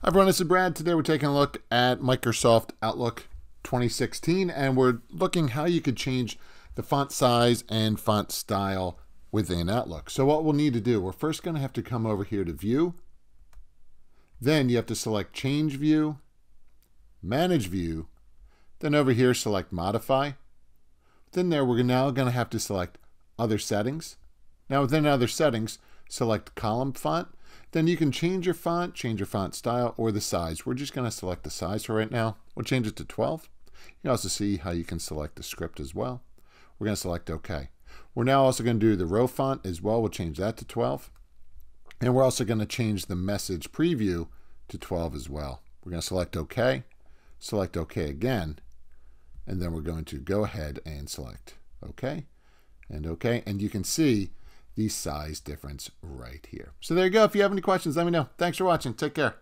Hi everyone, this is Brad. Today we're taking a look at Microsoft Outlook 2016 and we're looking how you could change the font size and font style within Outlook. So what we'll need to do, we're first going to have to come over here to View. Then you have to select Change View, Manage View, then over here select Modify. Then there we're now going to have to select Other Settings. Now within Other Settings, select Column Font then you can change your font, change your font style, or the size. We're just going to select the size for right now. We'll change it to 12. You can also see how you can select the script as well. We're going to select OK. We're now also going to do the row font as well. We'll change that to 12. And we're also going to change the message preview to 12 as well. We're going to select OK, select OK again, and then we're going to go ahead and select OK and OK. And you can see the size difference right here. So there you go. If you have any questions, let me know. Thanks for watching. Take care.